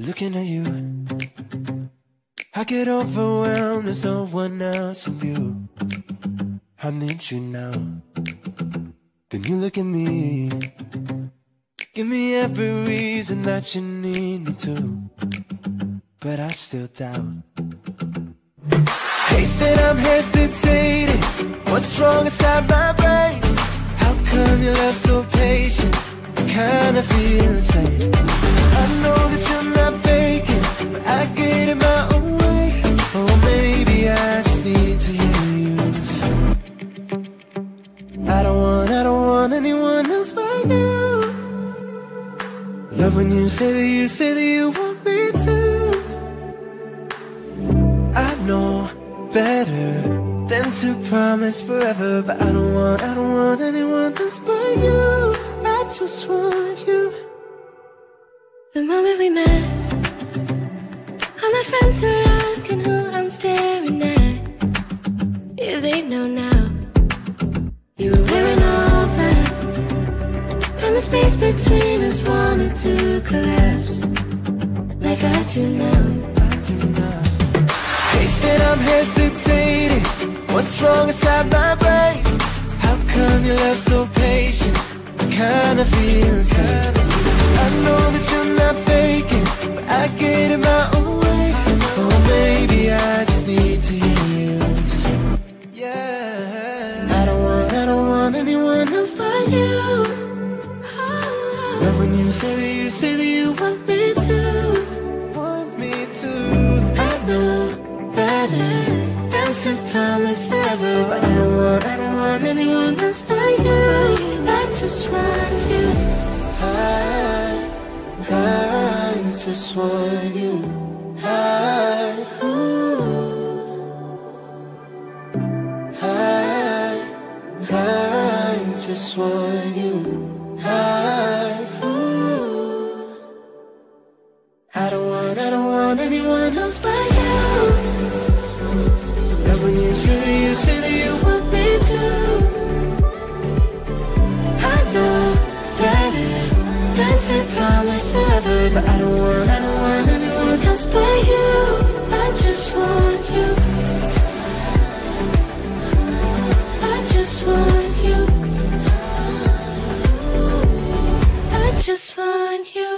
Looking at you, I get overwhelmed. There's no one else in you. I need you now. Then you look at me. Give me every reason that you need me to. But I still doubt. Hate that I'm hesitating. What's wrong inside my brain? How come your love so patient? I kinda feel the same. I know that you're not faking, but I get in my own way. Or maybe I just need to hear you say. I don't want, I don't want anyone else but you. Love when you say that you say that you want me to. I know better than to promise forever, but I don't want, I don't want anyone else but you. Just want you. The moment we met, all my friends were asking who I'm staring at. Yeah, they know now. You were wearing all black, and the space between us wanted to collapse, like I do now. I do not hate that I'm hesitating. What's wrong inside my brain? How come your love so patient? I kinda feel same. I know that you're not faking, but I get in my own way. Or maybe I just need to hear you say, Yeah. I don't want, I don't want anyone else but you. Ah. Love when you say that you say that you want me to. Want me to. I know better than to promise forever, but I just want you. I, I just want you. I, ooh. I, I just want you. I, ooh. I don't want, I don't want anyone else but you. Love when you say that you say that you last forever But I don't want, I don't want anyone else but you. I just want you. I just want you. I just want you.